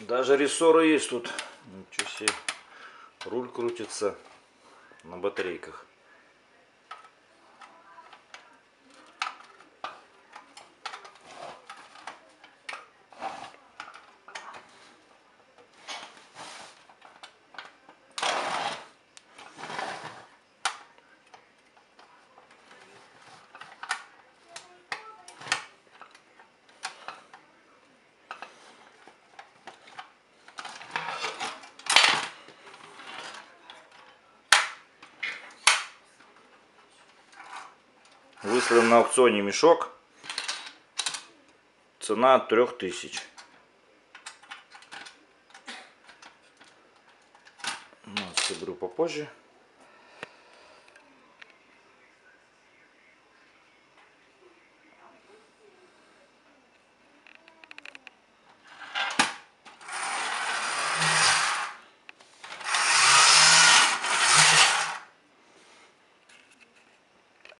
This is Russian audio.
Даже рессоры есть тут. Ничего себе. Руль крутится на батарейках. Выставлен на аукционе мешок. Цена от 3000. Ну, соберу попозже.